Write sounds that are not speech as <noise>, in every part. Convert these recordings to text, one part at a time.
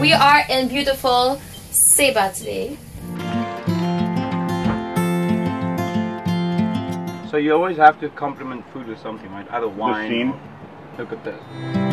We are in beautiful Saba today. So you always have to complement food with something, right? Either wine. scene? or- Look at this.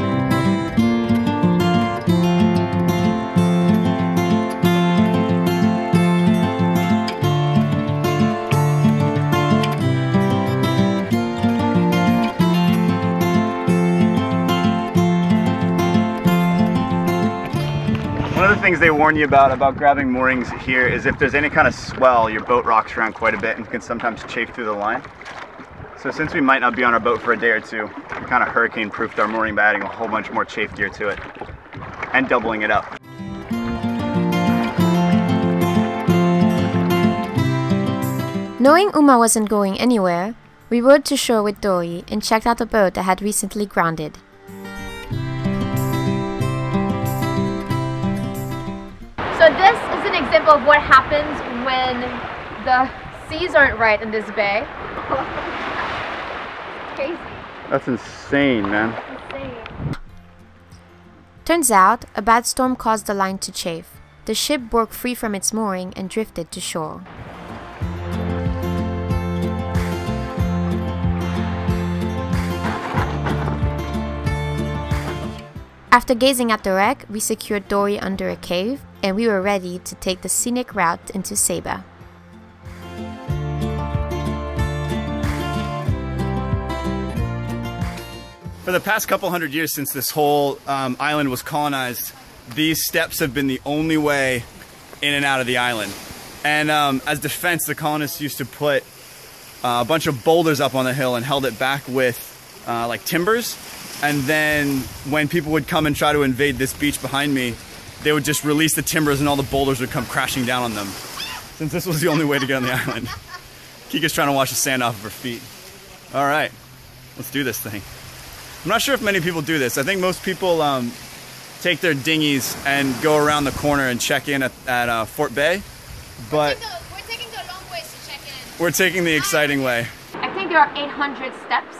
Things they warn you about about grabbing moorings here is if there's any kind of swell, your boat rocks around quite a bit and can sometimes chafe through the line. So since we might not be on our boat for a day or two, we kind of hurricane proofed our mooring by adding a whole bunch more chafe gear to it and doubling it up. Knowing Uma wasn't going anywhere, we rowed to shore with Dory and checked out the boat that had recently grounded. So this is an example of what happens when the seas aren't right in this bay. <laughs> Crazy. That's insane, man. Insane. Turns out, a bad storm caused the line to chafe. The ship broke free from its mooring and drifted to shore. After gazing at the wreck, we secured Dory under a cave and we were ready to take the scenic route into Saba. For the past couple hundred years since this whole um, island was colonized, these steps have been the only way in and out of the island. And um, as defense, the colonists used to put uh, a bunch of boulders up on the hill and held it back with uh, like timbers. And then when people would come and try to invade this beach behind me, they would just release the timbers and all the boulders would come crashing down on them. Since this was the only way to get on the <laughs> island. Kika's trying to wash the sand off of her feet. All right, let's do this thing. I'm not sure if many people do this. I think most people um, take their dinghies and go around the corner and check in at, at uh, Fort Bay, but We're taking the long ways to check in. we're taking the exciting way. I think there are 800 steps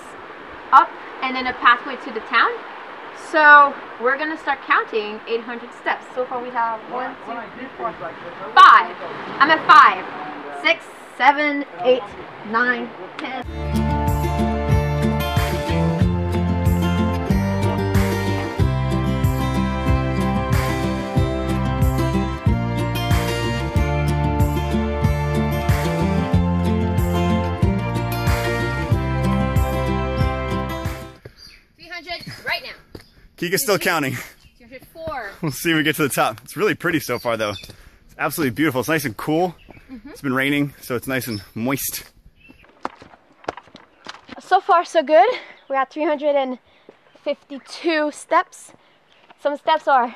up and then a pathway to the town. So we're gonna start counting 800 steps. So far we have one, two, three, four, five. I'm at five, six, seven, eight, nine, ten. Kika's still counting. Three hundred four. <laughs> We'll see when we get to the top. It's really pretty so far though. It's absolutely beautiful. It's nice and cool. Mm-hmm. It's been raining, so it's nice and moist. So far, so good. We're at 352 steps. Some steps are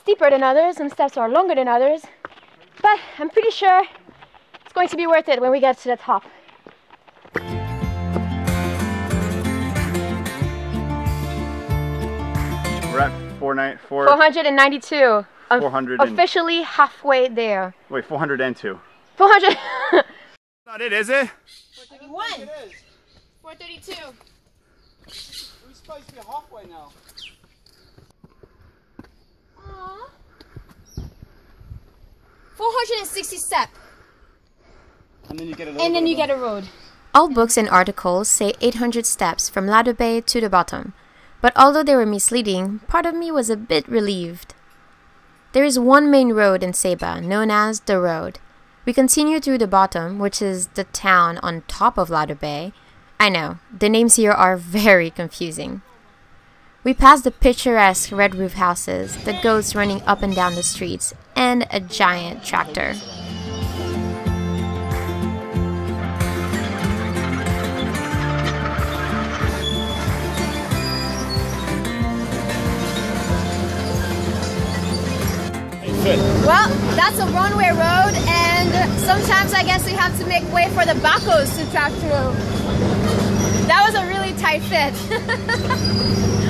steeper than others, some steps are longer than others. But I'm pretty sure it's going to be worth it when we get to the top. We're at four nine four. 492. Of- 400 and- Officially halfway there. Wait, 402. 400. <laughs> Not it, is it? 431. 432. We're supposed to be halfway now. Aww. 460 step. And then you get a And then you get a road. All books and articles say 800 steps from Ladder Bay to the bottom, but although they were misleading, part of me was a bit relieved. There is one main road in Saba, known as the Road. We continue through the bottom, which is the town on top of Ladder Bay. I know, the names here are <laughs> very confusing. We pass the picturesque red roof houses, the goats running up and down the streets, and a giant tractor. Well, that's a one-way road, and sometimes I guess we have to make way for the bacos to track through. That was a really tight fit.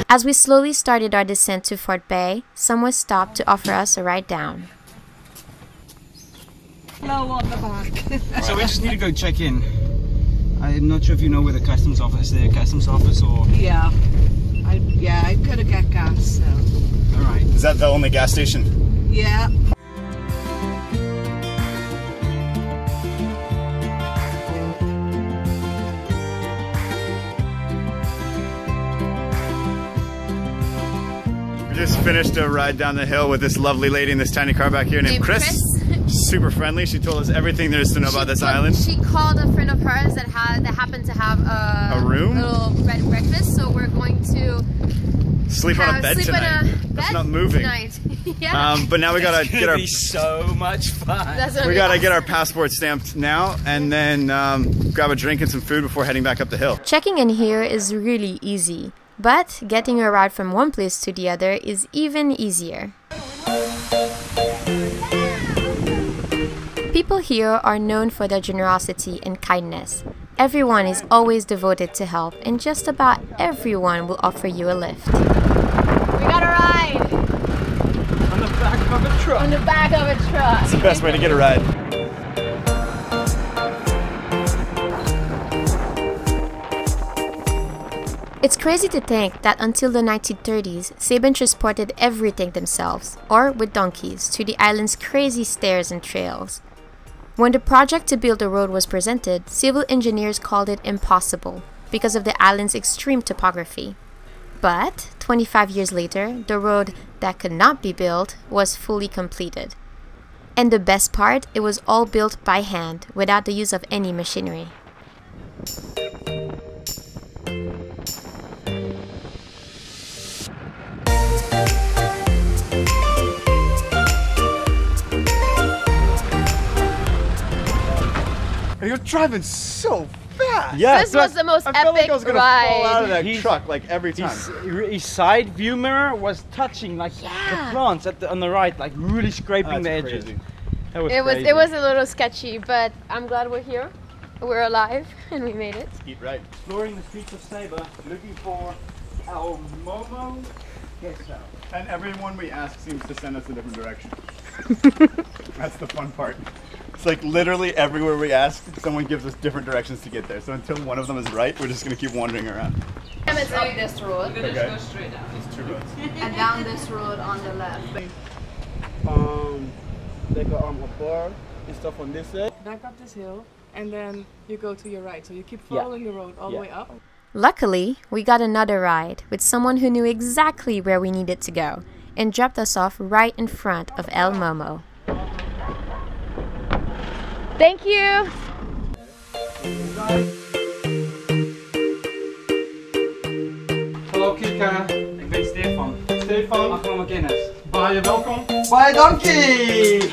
<laughs> As we slowly started our descent to Fort Bay, someone stopped to offer us a ride down. flow on the back. <laughs> So we just need to go check in. I'm not sure if you know where the customs office, is the customs office, or yeah. I, yeah, I could have got gas, so. all right. Is that the only gas station? Yeah. We just finished a ride down the hill with this lovely lady in this tiny car back here named Named Chris. Chris. <laughs> Super friendly. She told us everything there is to know about this She- island. She called a friend of hers that had that happened to have a, A room? little bed and breakfast. So we're going to Sleep on a bed sleep tonight. in a That's not moving. Tonight. Yeah. Um, but now we gotta get our be so much fun. That's we gotta get our passport stamped now, and then um, grab a drink and some food before heading back up the hill. Checking in here is really easy, but getting a ride from one place to the other is even easier. People here are known for their generosity and kindness. Everyone is always devoted to help, and just about everyone will offer you a lift. We got a ride On the back of a truck. on the back of a truck. It's The best way to get a ride. It's crazy to think that until the 1930s, Saban transported everything themselves, or with donkeys, to the island's crazy stairs and trails. When the project to build the road was presented, civil engineers called it impossible because of the island's extreme topography. But 25 years later, the road that could not be built was fully completed. And the best part, it was all built by hand without the use of any machinery. You're driving so fast. Yeah, This was the most I felt like I was gonna ride. fall out of that He's- truck like every time. His, his side view mirror was touching like the plants at the, on the right, like really scraping That's the edges. crazy. That was It was crazy. it was a little sketchy, but I'm glad we're here. We're alive <laughs> and we made it. Eat right. exploring the streets of Saba, looking for our Momo guest house. And everyone we ask seems to send us a different direction. <laughs> That's the fun part. It's like literally everywhere we ask, someone gives us different directions to get there. So until one of them is right, we're just gonna keep wandering around. I'm gonna tell you this road Okay. It's two roads. and down this road on the left. Um, they got um, a bar and stuff on this side. Back up this hill, and then you go to your right. So you keep Yeah. following the road all the way up. Luckily, we got another ride with someone who knew exactly where we needed to go and dropped us off right in front of El Momo. Thank you. Hallo Kika, ik ben Stefan. Stefan, mag ik McGinnis. Baie, welkom. Bye donkey!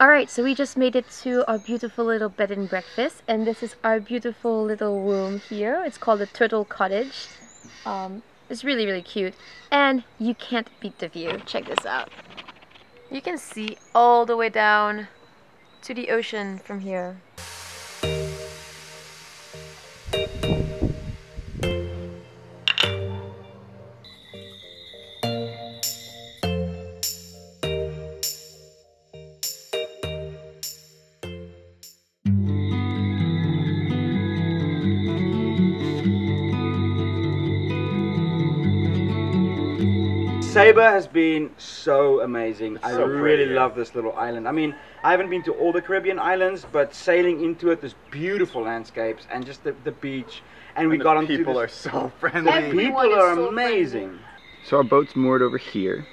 Alright, so we just made it to our beautiful little bed and breakfast, and this is our beautiful little room here. It's called the Turtle Cottage. Um, it's really, really cute, and you can't beat the view. Check this out. You can see all the way down to the ocean from here. Saba has been so amazing. I so really pretty, yeah. love this little island. I mean, I haven't been to all the Caribbean islands, but sailing into it, there's beautiful landscapes and just the, the beach. And, we And the got on people this- are so <laughs> friendly. Everyone people are so amazing. So our boat's moored over here,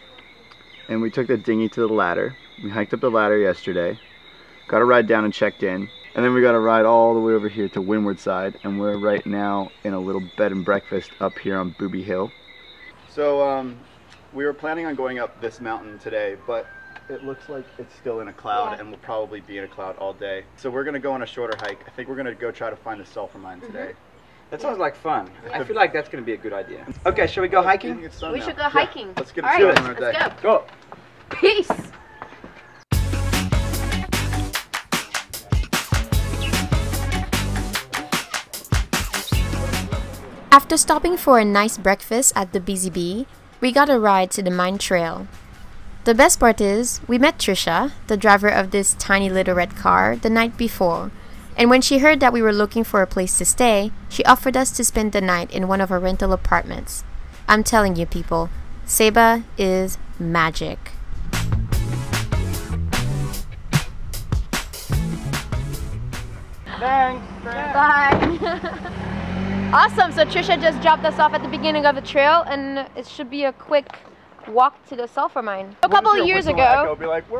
and we took the dinghy to the ladder. We hiked up the ladder yesterday, got a ride down and checked in, and then we got a ride all the way over here to Windward Side, and we're right now in a little bed and breakfast up here on Booby Hill. So um, we were planning on going up this mountain today, but it looks like it's still in a cloud, Yeah. and we'll probably be in a cloud all day. So we're gonna go on a shorter hike. I think we're gonna go try to find the sulfur mine mm-hmm. today. That sounds like fun. I feel like that's going to be a good idea. Okay, shall we go hiking? It's sun We now. should go hiking. Let's get All a right, on our let's day. go. Go. Peace. After stopping for a nice breakfast at the Busy Bee, we got a ride to the mine trail. The best part is, we met Trisha, the driver of this tiny little red car, the night before, and when she heard that we were looking for a place to stay, she offered us to spend the night in one of her rental apartments. I'm telling you, people, Saba is magic. Thanks. Bye. <laughs> awesome. So Trisha just dropped us off at the beginning of the trail, and it should be a quick walk to the sulfur mine. A couple of years ago,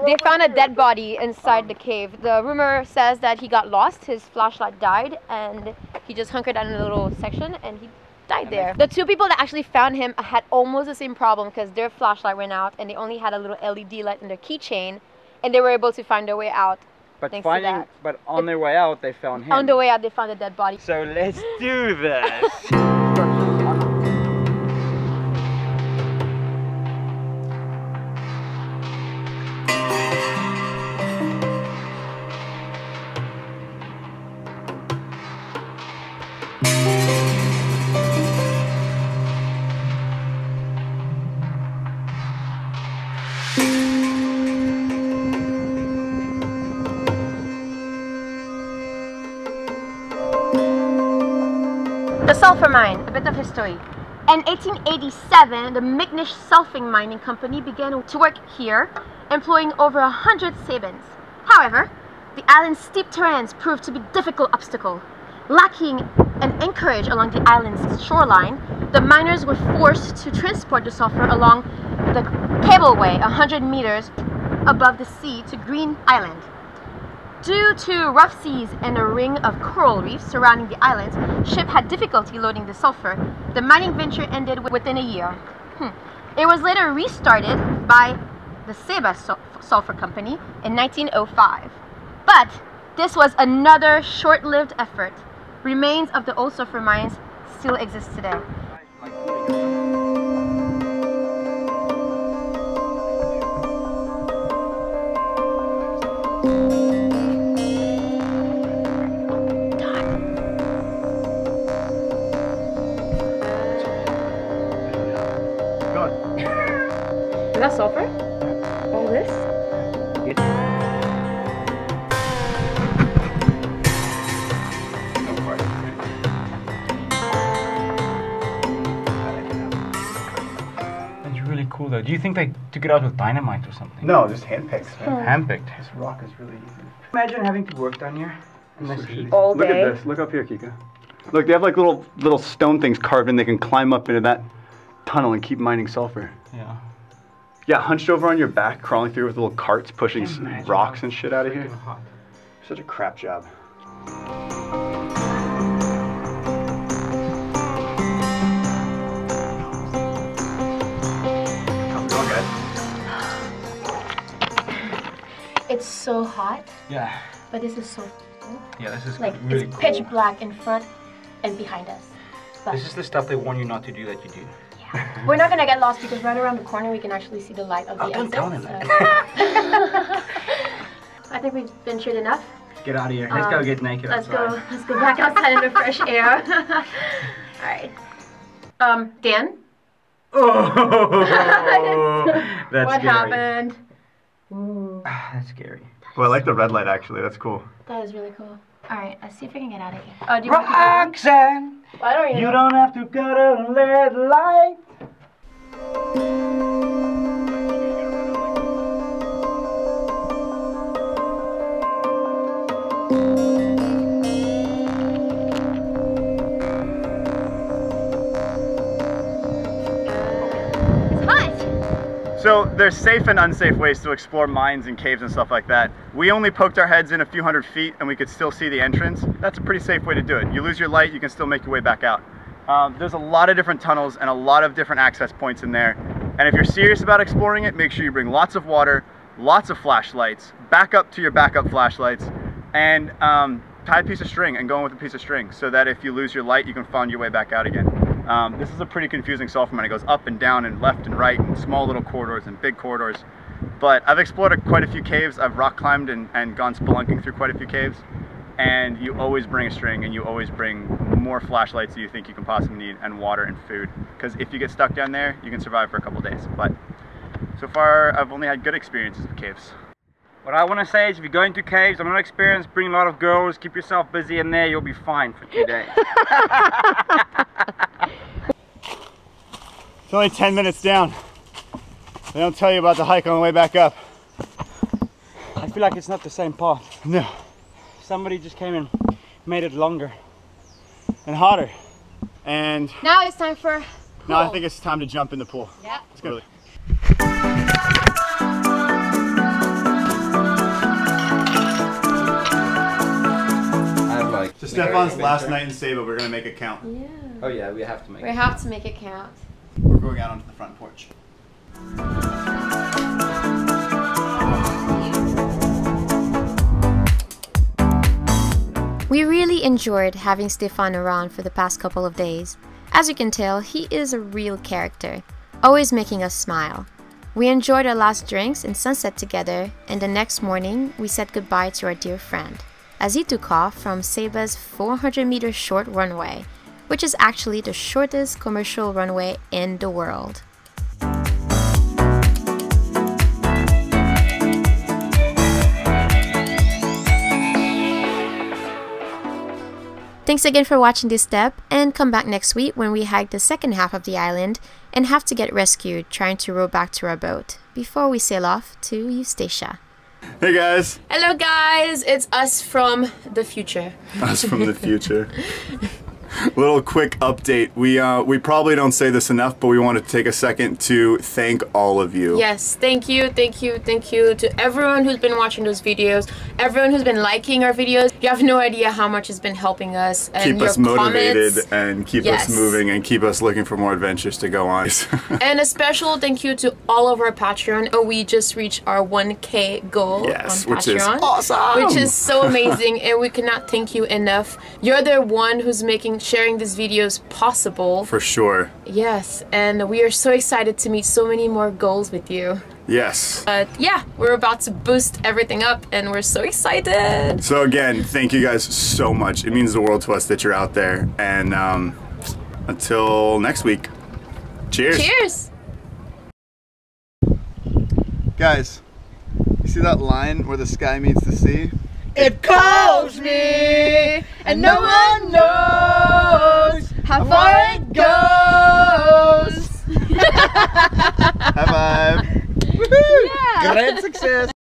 they found a dead body inside the cave. The rumor says that he got lost, his flashlight died, and he just hunkered down in a little section and he died there. The two people that actually found him had almost the same problem because their flashlight went out and they only had a little LED light in their keychain and they were able to find their way out. But Thanks finding, but on their way out, they found him. On the way out, they found a dead body. So let's do this. <laughs> <laughs> sulfur mine, a bit of history. In 1887, the McNish Sulfing Mining Company began to work here, employing over a hundred Sabans. However, the island's steep terrains proved to be a difficult obstacle. Lacking an anchorage along the island's shoreline, the miners were forced to transport the sulfur along the cableway 100 meters above the sea to Green Island. Due to rough seas and a ring of coral reefs surrounding the island, ship had difficulty loading the sulfur. The mining venture ended within a year. Hmm. It was later restarted by the Saba Sulfur Company in 1905. But this was another short-lived effort. Remains of the old sulfur mines still exist today. Do you think they took it out with dynamite or something? No, just handpicked. Handpicked. This rock is really easy. Imagine having to work down here. in this heat. All Look day. at this. Look up here, Kika. Look, they have like little little stone things carved in. They can climb up into that tunnel and keep mining sulfur. Yeah. Yeah, hunched over on your back, crawling through with little carts, pushing s- Can't imagine rocks and shit out of here. hot. Such a crap job. So hot, Yeah. but this is so cool. Yeah, this is like really it's cool. pitch black in front and behind us. But This is the stuff they warn you not to do that you do. Yeah. we're not gonna get lost because right around the corner we can actually see the light of the Oh, don't tell so- that. <laughs> I think we've ventured enough. Get out of here. Let's go Um, get naked Let's outside. go. Let's go back outside in the fresh <laughs> air. <laughs> All right. Um, Dan, Oh, that's what scary. happened? Ah, That's scary. Well, I like the red light actually. That's cool. That is really cool. All right, let's see if we can get out of here. Oh, do you want to keep going? Roxanne, I don't even you know. don't have to go to red light. So there's safe and unsafe ways to explore mines and caves and stuff like that. We only poked our heads in a few hundred feet and we could still see the entrance. That's a pretty safe way to do it. You lose your light, you can still make your way back out. Um, there's a lot of different tunnels and a lot of different access points in there. And if you're serious about exploring it, make sure you bring lots of water, lots of flashlights, backup to your backup flashlights, and um, tie a piece of string and go in with a piece of string so that if you lose your light, you can find your way back out again. Um, this is a pretty confusing sulfur mine. It goes up and down and left and right and small little corridors and big corridors. But I've explored a- quite a few caves. I've rock climbed and, and gone spelunking through quite a few caves. and you always bring a string and you always bring more flashlights than you think you can possibly need and water and food because if you get stuck down there you can survive for a couple days but so far I've only had good experiences with caves What I want to say is if you go into caves, I'm not experienced, bring a lot of girls, keep yourself busy in there, you'll be fine for two days. <laughs> it's only 10 minutes down they don't tell you about the hike on the way back up I feel like it's not the same path. no Somebody just came and made it longer. and hotter and Now it's time for. now I think it's time to jump in the pool Yeah. let's go I have like. so Stefan's last night in Saba we're gonna make it count Yeah. Oh yeah, we have to make. We have to make it count. We're going out onto the front porch We really enjoyed having Stefan around for the past couple of days. As you can tell, he is a real character, always making us smile. We enjoyed our last drinks and sunset together, and the next morning we said goodbye to our dear friend as he took off from Saba's 400 meter short runway, which is actually the shortest commercial runway in the world. Thanks again for watching this step, and come back next week when we hike the second half of the island and have to get rescued trying to row back to our boat before we sail off to Eustatius. hey guys Hello, guys. It's us from the future. us from the future. <laughs> <laughs> Little quick update. We uh, we probably don't say this enough, but we want to take a second to thank all of you. Yes, thank you, thank you, thank you to everyone who's been watching those videos, everyone who's been liking our videos. You have no idea how much has been helping us. And Keep us motivated comments. and keep Yes. us moving and keep us looking for more adventures to go on. <laughs> And a special thank you to all of our Patreon. Oh, we just reached our 1K goal yes, on which is awesome. Which is so amazing, and we cannot thank you enough. You're the one who's making sharing these videos possible. for sure. Yes, and we are so excited to meet so many more goals with you. Yes. But yeah, we're about to boost everything up, and we're so excited. So again, thank you guys so much. It means the world to us that you're out there. And um, until next week, cheers. Cheers! Guys, you see that line where the sky meets the sea? It calls me, and no one knows how far it goes. High five. Woohoo! Yeah. Great success.